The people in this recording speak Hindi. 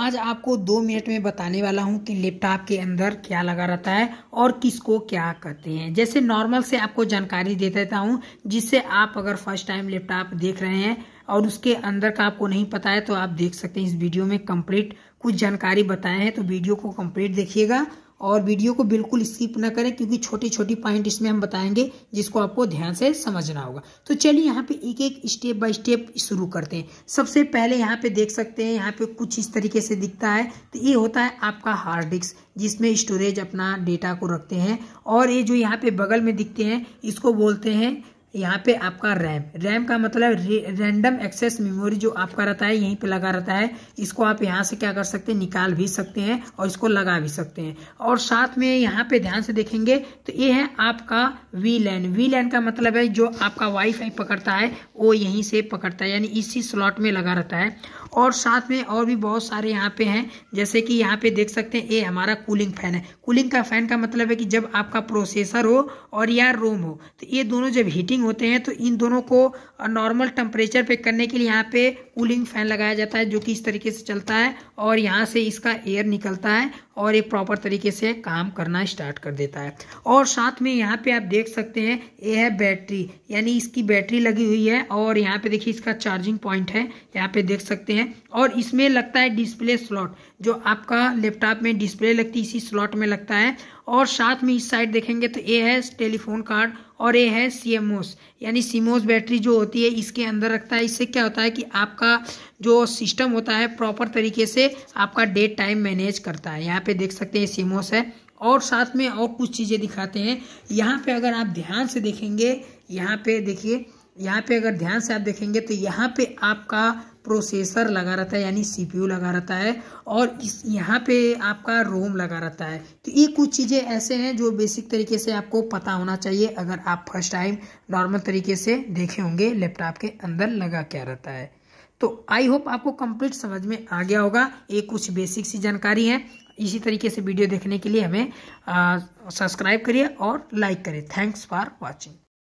आज आपको दो मिनट में बताने वाला हूँ कि लैपटॉप के अंदर क्या लगा रहता है और किसको क्या कहते हैं। जैसे नॉर्मल से आपको जानकारी दे देता हूँ, जिससे आप अगर फ़र्स्ट टाइम लैपटॉप देख रहे हैं और उसके अंदर का आपको नहीं पता है तो आप देख सकते हैं। इस वीडियो में कंप्लीट कुछ जानकारी बताए हैं तो वीडियो को कंप्लीट देखिएगा। और वीडियो को बिल्कुल स्किप ना करें, क्योंकि छोटी छोटी पॉइंट इसमें हम बताएँगे, जिसको आपको ध्यान से समझना होगा। तो चलिए यहाँ पे एक एक स्टेप बाय स्टेप शुरू करते हैं। सबसे पहले यहाँ पे देख सकते हैं, यहाँ पे कुछ इस तरीके से दिखता है। तो ये होता है आपका हार्ड डिस्क, जिसमें स्टोरेज अपना डेटा को रखते हैं। और ये जो यहाँ पे बगल में दिखते हैं, इसको बोलते हैं यहाँ पे आपका रैम। रैम का मतलब रैंडम एक्सेस मेमोरी जो आपका रहता है, यहीं पे लगा रहता है। इसको आप यहाँ से क्या कर सकते हैं, निकाल भी सकते हैं और इसको लगा भी सकते हैं। और साथ में यहाँ पे ध्यान से देखेंगे तो ये है आपका वी लैन वी लैन का मतलब है जो आपका वाईफाई पकड़ता है, वो यहीं से पकड़ता है, यानी इसी स्लॉट में लगा रहता है। और साथ में और भी बहुत सारे यहाँ पे हैं। जैसे कि यहाँ पे देख सकते हैं, ये हमारा कूलिंग फ़ैन है। कूलिंग का फ़ैन का मतलब है कि जब आपका प्रोसेसर हो और या रोम हो तो ये दोनों जब हीटिंग होते हैं तो इन दोनों को नॉर्मल टेम्परेचर पे करने के लिए यहाँ पे कूलिंग फ़ैन लगाया जाता है, जो कि इस तरीके से चलता है और यहाँ से इसका एयर निकलता है। और ये प्रॉपर तरीके से काम करना स्टार्ट कर देता है। और साथ में यहाँ पे आप देख सकते हैं, ये है बैटरी, यानी इसकी बैटरी लगी हुई है और यहाँ पे देखिए इसका चार्जिंग पॉइंट है, यहाँ पे देख सकते हैं। और इसमें लगता है डिस्प्ले स्लॉट जो आपका लैपटॉप में डिस्प्ले लगती है, इसी स्लॉट में लगता है। और साथ में इस साइड देखेंगे तो ये है टेलीफोन कार्ड और ये है सीएमओस यानी सीमोस बैटरी जो होती है इसके अंदर रखता है। इससे क्या होता है कि आपका जो सिस्टम होता है प्रॉपर तरीके से आपका डेट टाइम मैनेज करता है। यहाँ पे देख सकते हैं सीमोस है। और साथ में और कुछ चीज़ें दिखाते हैं। यहाँ पे अगर आप ध्यान से देखेंगे, यहाँ पे देखिए यहाँ पे अगर ध्यान से आप देखेंगे तो यहाँ पे आपका प्रोसेसर लगा रहता है, यानी सीपीयू लगा रहता है और इस यहाँ पे आपका रोम लगा रहता है। तो ये कुछ चीज़ें ऐसे हैं जो बेसिक तरीके से आपको पता होना चाहिए अगर आप फ़र्स्ट टाइम नॉर्मल तरीके से देखे होंगे लैपटॉप के अंदर लगा क्या रहता है। तो आई होप आपको कंप्लीट समझ में आ गया होगा। ये कुछ बेसिक सी जानकारी है। इसी तरीके से वीडियो देखने के लिए हमें सब्सक्राइब करिए और लाइक करिए। Thanks for watching